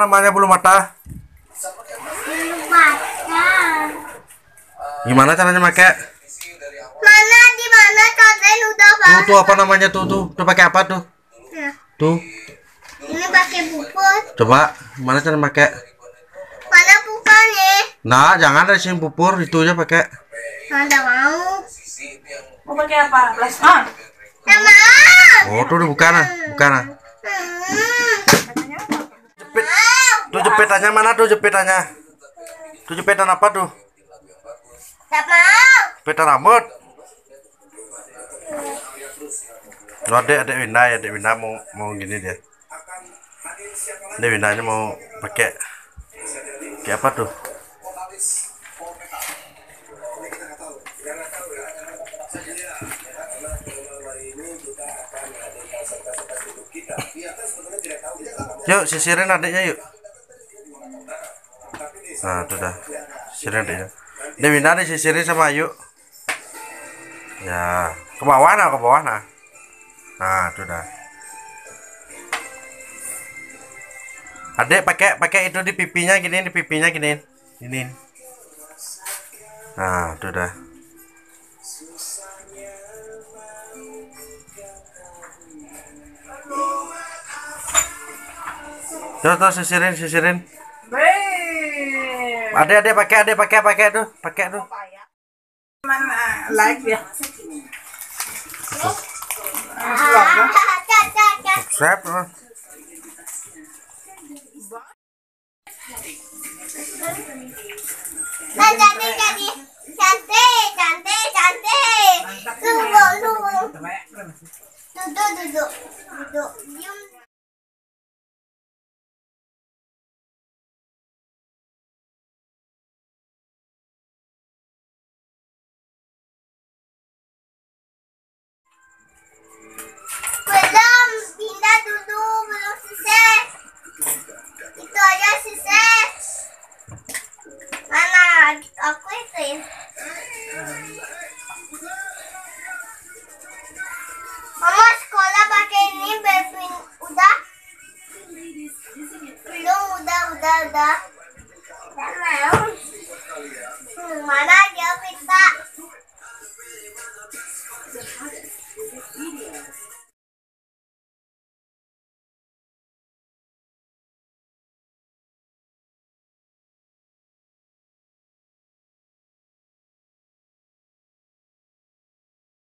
namanya bulu mata? Bulu mata. Gimana caranya pakai? Mana di mana kalian udah Tuh, bahas? tuh apa namanya tuh tuh? Tuh pakai apa tuh? Nah, Tuh, ini pakai pupus. coba gimana cara pakai? Mana bukannya? Nah, jangan dari sini pupur, itu aja pakai. Mana mau? Mau pakai apa? Plasma. Nggak mau. Oh, tuh udah bukan ah, bukan ah. Hmm. Katanya apa? Jepit. Tuh jepitannya mana tuh jepitannya? Tuh jepitan apa tuh? Jepitan rambut. Tuh adek adek Winda ya, adek Winda mau mau gini dia. Adek Windanya mau pakai kayak apa tuh? Yuk sisirin adiknya yuk. Nah, tuh dah. Sisirin adiknya. Dewi Winda disisirin sama Ayu. Ya, ke bawah nah, ke bawah nah. Nah, tuh dah. Adek pakai pakai itu di pipinya gini, di pipinya gini. Gini. Nah, tuh dah. Tuh, tuh sisirin, sisirin. Weh. Adek, adek pakai, adek pakai, pakai tuh, pakai tuh. Mana like ya? Ah. Subscribe. Nah, cantik, cantik. Cantik, cantik, cantik. Tunggu, tunggu. Duduk, duduk. Duduk. guys. Mama sekolah pakai ini berpin udah. Belum udah udah udah. Dan mau. Mana dia?